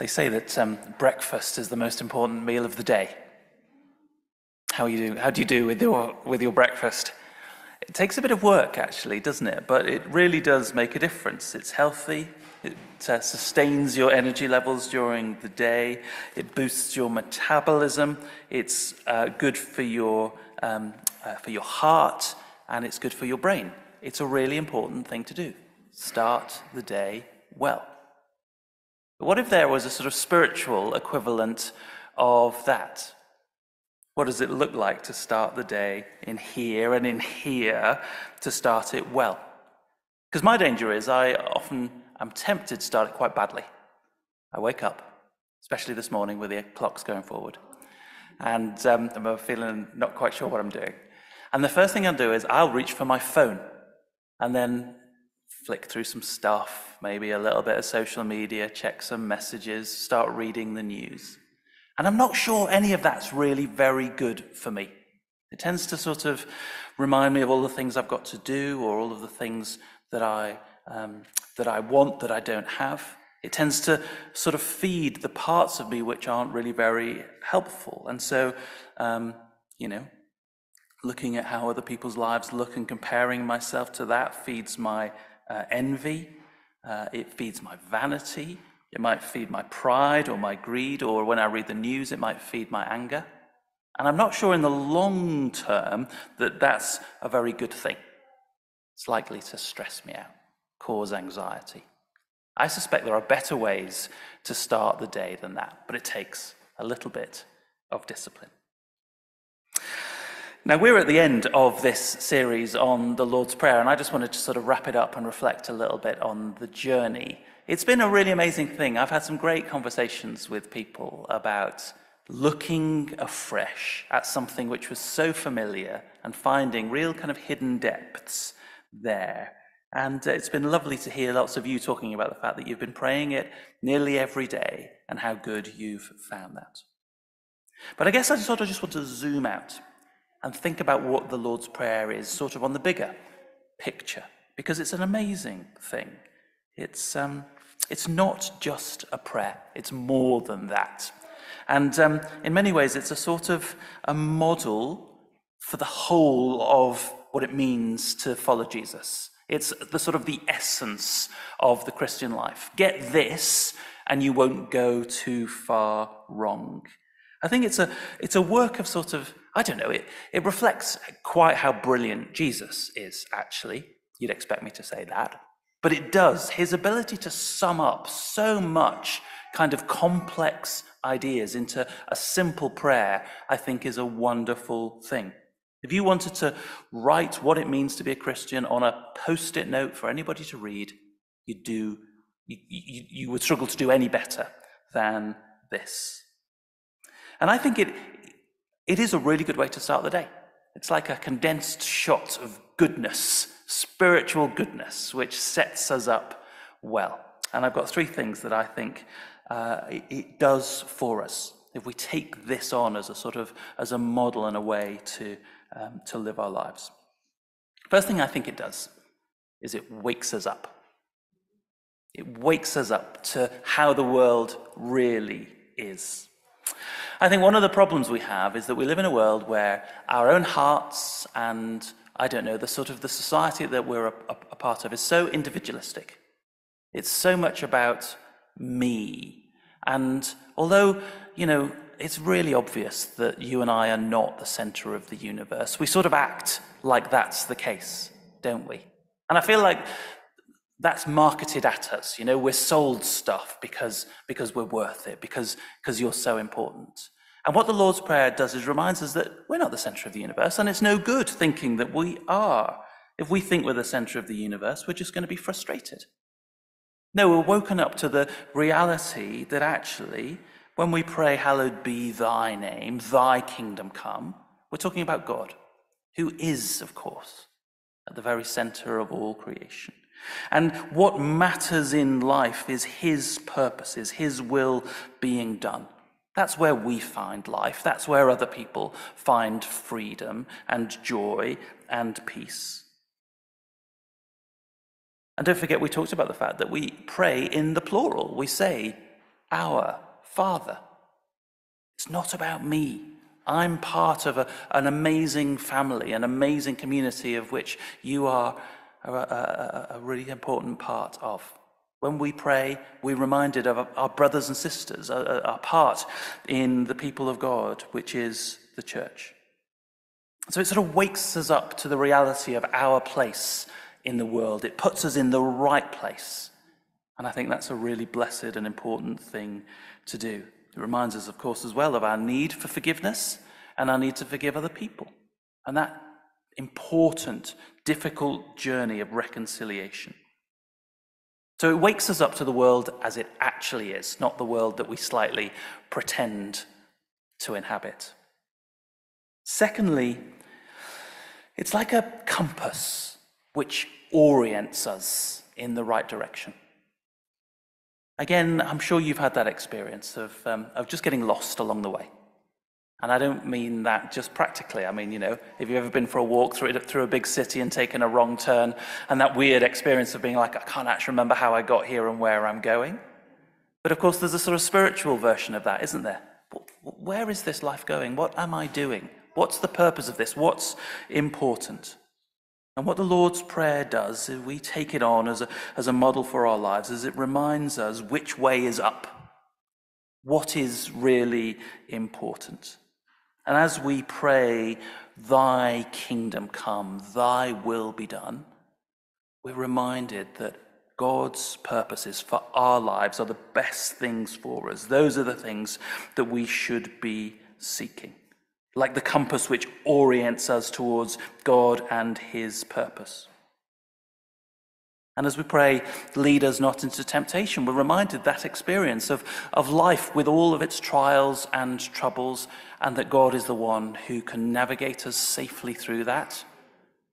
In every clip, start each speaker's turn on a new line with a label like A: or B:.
A: They say that um, breakfast is the most important meal of the day. How you do? How do you do with your with your breakfast? It takes a bit of work, actually, doesn't it? But it really does make a difference. It's healthy. It uh, sustains your energy levels during the day. It boosts your metabolism. It's uh, good for your um, uh, for your heart, and it's good for your brain. It's a really important thing to do. Start the day well. But what if there was a sort of spiritual equivalent of that? What does it look like to start the day in here and in here to start it well? Because my danger is I often am tempted to start it quite badly. I wake up, especially this morning with the clocks going forward, and um, I'm feeling not quite sure what I'm doing. And the first thing I'll do is I'll reach for my phone and then flick through some stuff, maybe a little bit of social media, check some messages, start reading the news. And I'm not sure any of that's really very good for me. It tends to sort of remind me of all the things I've got to do or all of the things that I, um, that I want that I don't have. It tends to sort of feed the parts of me which aren't really very helpful. And so, um, you know, looking at how other people's lives look and comparing myself to that feeds my uh, envy, uh, it feeds my vanity, it might feed my pride or my greed, or when I read the news, it might feed my anger. And I'm not sure in the long term that that's a very good thing. It's likely to stress me out, cause anxiety. I suspect there are better ways to start the day than that, but it takes a little bit of discipline. Now, we're at the end of this series on the Lord's Prayer, and I just wanted to sort of wrap it up and reflect a little bit on the journey it's been a really amazing thing. I've had some great conversations with people about looking afresh at something which was so familiar and finding real kind of hidden depths there. And uh, it's been lovely to hear lots of you talking about the fact that you've been praying it nearly every day and how good you've found that. But I guess I sort of just want to zoom out and think about what the Lord's Prayer is, sort of on the bigger picture, because it's an amazing thing. It's, um, it's not just a prayer, it's more than that. And um, in many ways, it's a sort of a model for the whole of what it means to follow Jesus. It's the sort of the essence of the Christian life. Get this, and you won't go too far wrong. I think it's a, it's a work of sort of, I don't know, it, it reflects quite how brilliant Jesus is, actually. You'd expect me to say that. But it does. His ability to sum up so much kind of complex ideas into a simple prayer, I think, is a wonderful thing. If you wanted to write what it means to be a Christian on a post it note for anybody to read, you'd do, you, you, you would struggle to do any better than this. And I think it, it is a really good way to start the day. It's like a condensed shot of goodness spiritual goodness, which sets us up well. And I've got three things that I think uh, it, does for us if we take this on as a sort of as a model and a way to um, to live our lives. First thing I think it does is it wakes us up. It wakes us up to how the world really is. I think one of the problems we have is that we live in a world where our own hearts and I don't know, the sort of the society that we're a, a, a part of is so individualistic. It's so much about me. And although, you know, it's really obvious that you and I are not the center of the universe, we sort of act like that's the case, don't we? And I feel like that's marketed at us. You know, we're sold stuff because, because we're worth it, because, because you're so important. And what the Lord's Prayer does is reminds us that we're not the center of the universe, and it's no good thinking that we are. If we think we're the center of the universe, we're just going to be frustrated. No, we're woken up to the reality that actually, when we pray, Hallowed be thy name, thy kingdom come, we're talking about God, who is, of course, at the very center of all creation. And what matters in life is his purposes, his will being done. That's where we find life. That's where other people find freedom and joy and peace. And don't forget, we talked about the fact that we pray in the plural. We say, our Father. It's not about me. I'm part of a, an amazing family, an amazing community of which you are a, a, a really important part of. When we pray, we're reminded of our brothers and sisters, our part in the people of God, which is the church. So it sort of wakes us up to the reality of our place in the world. It puts us in the right place. And I think that's a really blessed and important thing to do. It reminds us, of course, as well of our need for forgiveness and our need to forgive other people. And that important, difficult journey of reconciliation. So it wakes us up to the world as it actually is, not the world that we slightly pretend to inhabit. Secondly, it's like a compass which orients us in the right direction. Again, I'm sure you've had that experience of, um, of just getting lost along the way. And I don't mean that just practically. I mean, you know, if you've ever been for a walk through, through a big city and taken a wrong turn, and that weird experience of being like, I can't actually remember how I got here and where I'm going. But of course, there's a sort of spiritual version of that, isn't there? Where is this life going? What am I doing? What's the purpose of this? What's important? And what the Lord's Prayer does is we take it on as a, as a model for our lives, as it reminds us which way is up, what is really important. And as we pray, Thy kingdom come, Thy will be done, we're reminded that God's purposes for our lives are the best things for us. Those are the things that we should be seeking like the compass which orients us towards God and His purpose. And as we pray, lead us not into temptation, we're reminded that experience of, of life with all of its trials and troubles, and that God is the one who can navigate us safely through that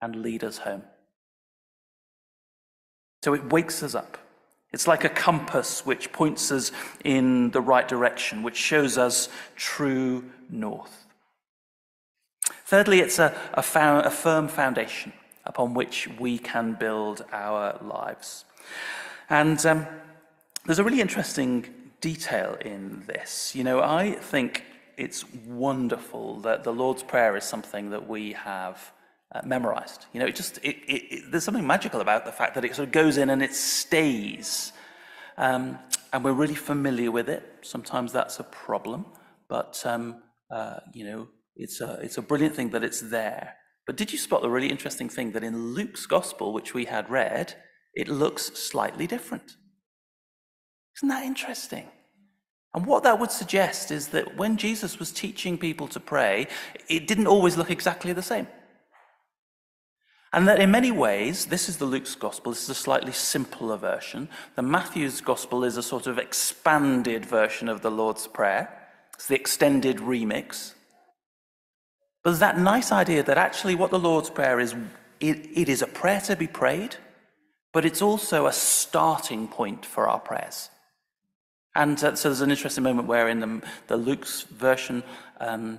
A: and lead us home. So it wakes us up. It's like a compass which points us in the right direction, which shows us true north. Thirdly, it's a, a, found, a firm foundation upon which we can build our lives. And um, there's a really interesting detail in this. You know, I think it's wonderful that the Lord's Prayer is something that we have uh, memorized. You know, it just, it, it, it, there's something magical about the fact that it sort of goes in and it stays. Um, and we're really familiar with it. Sometimes that's a problem, but, um, uh, you know, it's a, it's a brilliant thing that it's there. But did you spot the really interesting thing that in Luke's gospel, which we had read, it looks slightly different? Isn't that interesting? And what that would suggest is that when Jesus was teaching people to pray, it didn't always look exactly the same. And that in many ways, this is the Luke's gospel, this is a slightly simpler version. The Matthew's gospel is a sort of expanded version of the Lord's Prayer. It's the extended remix. But there's that nice idea that actually what the Lord's Prayer is, it, it is a prayer to be prayed, but it's also a starting point for our prayers. And uh, so there's an interesting moment where in the, the Luke's version, um,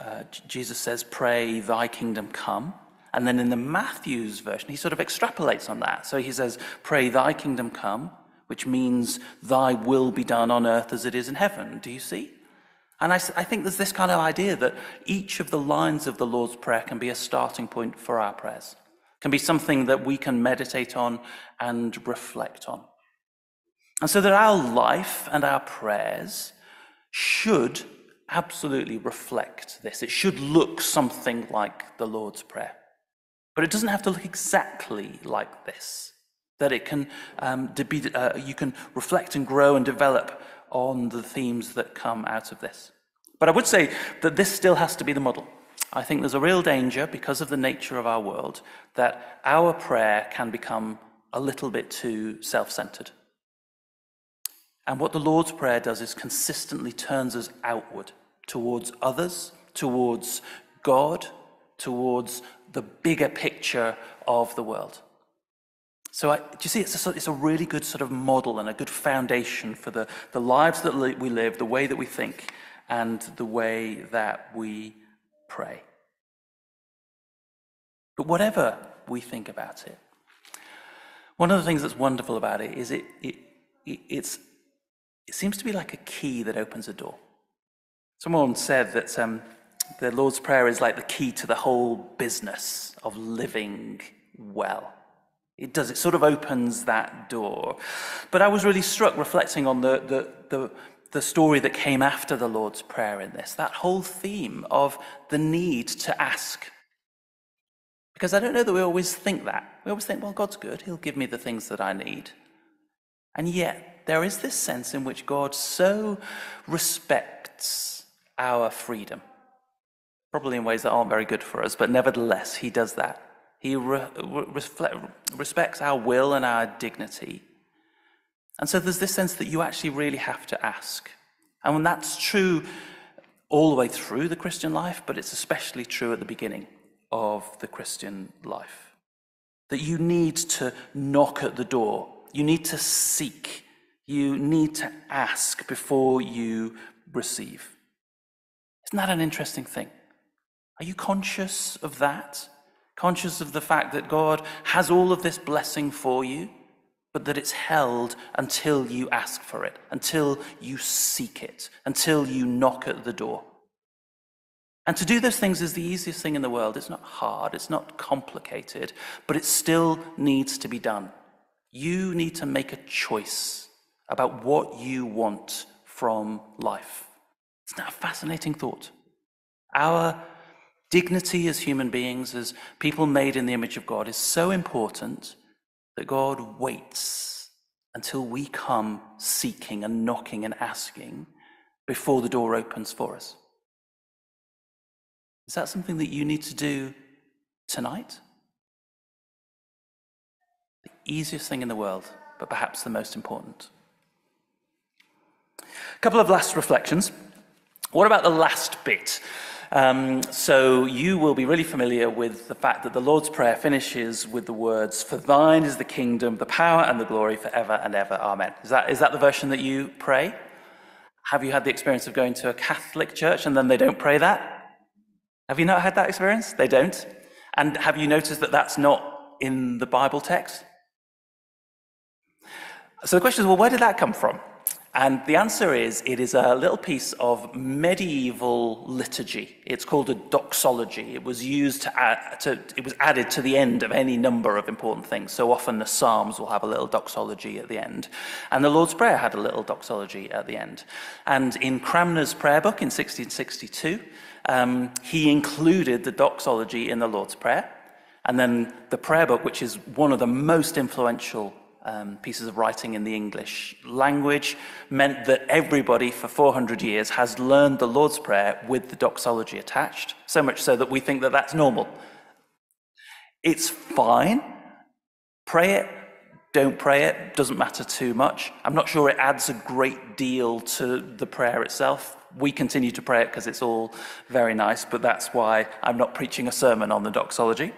A: uh, Jesus says, Pray, thy kingdom come. And then in the Matthew's version, he sort of extrapolates on that. So he says, Pray, thy kingdom come, which means thy will be done on earth as it is in heaven. Do you see? And I, I, think there's this kind of idea that each of the lines of the Lord's Prayer can be a starting point for our prayers, can be something that we can meditate on and reflect on. And so that our life and our prayers should absolutely reflect this. It should look something like the Lord's Prayer. But it doesn't have to look exactly like this. That it can um, be, uh, you can reflect and grow and develop on the themes that come out of this. But I would say that this still has to be the model. I think there's a real danger, because of the nature of our world, that our prayer can become a little bit too self centered. And what the Lord's Prayer does is consistently turns us outward towards others, towards God, towards the bigger picture of the world. So I, do you see, it's a, it's a really good sort of model and a good foundation for the, the lives that we live, the way that we think, and the way that we pray. But whatever we think about it, one of the things that's wonderful about it is it, it, it it's, it seems to be like a key that opens a door. Someone said that um, the Lord's Prayer is like the key to the whole business of living well. It does, it sort of opens that door. But I was really struck reflecting on the, the, the, the story that came after the Lord's Prayer in this, that whole theme of the need to ask. Because I don't know that we always think that. We always think, well, God's good, He'll give me the things that I need. And yet, there is this sense in which God so respects our freedom, probably in ways that aren't very good for us, but nevertheless, He does that. He re- reflect, respects our will and our dignity. And so there's this sense that you actually really have to ask. And that's true all the way through the Christian life, but it's especially true at the beginning of the Christian life. That you need to knock at the door, you need to seek, you need to ask before you receive. Isn't that an interesting thing? Are you conscious of that? Conscious of the fact that God has all of this blessing for you, but that it's held until you ask for it, until you seek it, until you knock at the door. And to do those things is the easiest thing in the world. It's not hard, it's not complicated, but it still needs to be done. You need to make a choice about what you want from life. Isn't that a fascinating thought? Our dignity as human beings, as people made in the image of God, is so important that God waits until we come seeking and knocking and asking before the door opens for us. Is that something that you need to do tonight? The easiest thing in the world, but perhaps the most important. A couple of last reflections. What about the last bit? Um, so you will be really familiar with the fact that the Lord's Prayer finishes with the words, For thine is the kingdom, the power, and the glory forever and ever. Amen. Is that, is that the version that you pray? Have you had the experience of going to a Catholic church and then they don't pray that? Have you not had that experience? They don't. And have you noticed that that's not in the Bible text? So the question is well, where did that come from? And the answer is it is a little piece of medieval liturgy. It's called a doxology. It was used to, add, to, it was added to the end of any number of important things. So often the Psalms will have a little doxology at the end. And the Lord's Prayer had a little doxology at the end. And in Cranmer's prayer book in 1662, um, he included the doxology in the Lord's Prayer. And then the prayer book, which is one of the most influential um, pieces of writing in the English language meant that everybody for 400 years has learned the Lord's Prayer with the doxology attached, so much so that we think that that's normal. It's fine. Pray it, don't pray it, doesn't matter too much. I'm not sure it adds a great deal to the prayer itself. We continue to pray it because it's all very nice, but that's why I'm not preaching a sermon on the doxology.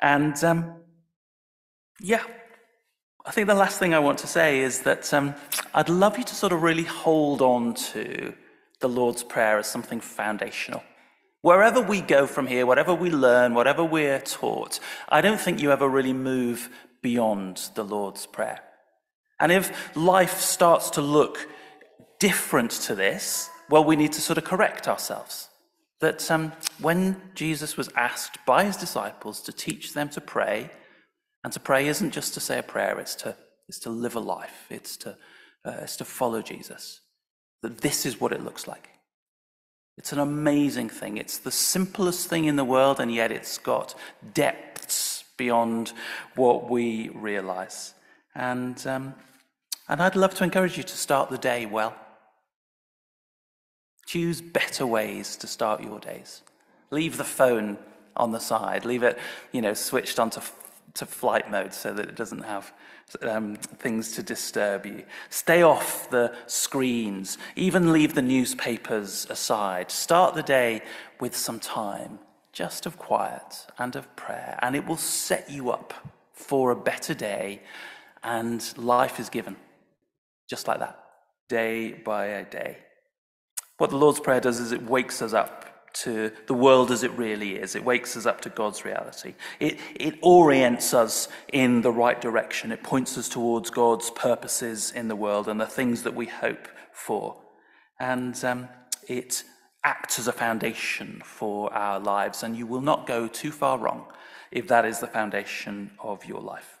A: And um, yeah, I think the last thing I want to say is that um, I'd love you to sort of really hold on to the Lord's Prayer as something foundational. Wherever we go from here, whatever we learn, whatever we're taught, I don't think you ever really move beyond the Lord's Prayer. And if life starts to look different to this, well, we need to sort of correct ourselves. That um, when Jesus was asked by his disciples to teach them to pray, and to pray isn't just to say a prayer, it's to, it's to live a life, it's to, uh, it's to follow Jesus. That this is what it looks like. It's an amazing thing. It's the simplest thing in the world, and yet it's got depths beyond what we realize. And, um, and I'd love to encourage you to start the day well. Choose better ways to start your days. Leave the phone on the side. Leave it, you know, switched onto to flight mode so that it doesn't have um, things to disturb you. Stay off the screens, even leave the newspapers aside. Start the day with some time just of quiet and of prayer, and it will set you up for a better day, and life is given just like that, day by day. What the Lord's Prayer does is it wakes us up to the world as it really is. It wakes us up to God's reality. It, it orients us in the right direction. It points us towards God's purposes in the world and the things that we hope for. And um, it acts as a foundation for our lives. And you will not go too far wrong if that is the foundation of your life.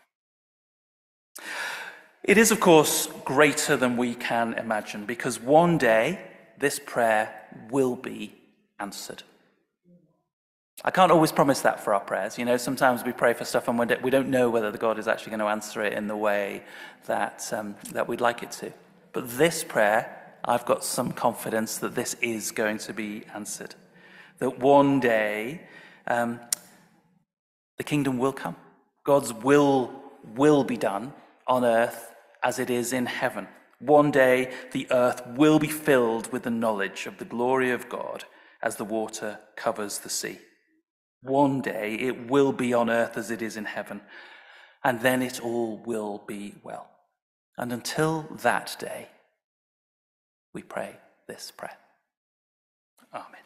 A: It is, of course, greater than we can imagine because one day this prayer will be answered. I can't always promise that for our prayers. You know, sometimes we pray for stuff and we don't know whether the God is actually going to answer it in the way that, um, that we'd like it to. But this prayer, I've got some confidence that this is going to be answered. That one day um, the kingdom will come. God's will will be done on earth as it is in heaven. One day the earth will be filled with the knowledge of the glory of God as the water covers the sea. One day it will be on earth as it is in heaven, and then it all will be well. And until that day, we pray this prayer. Amen.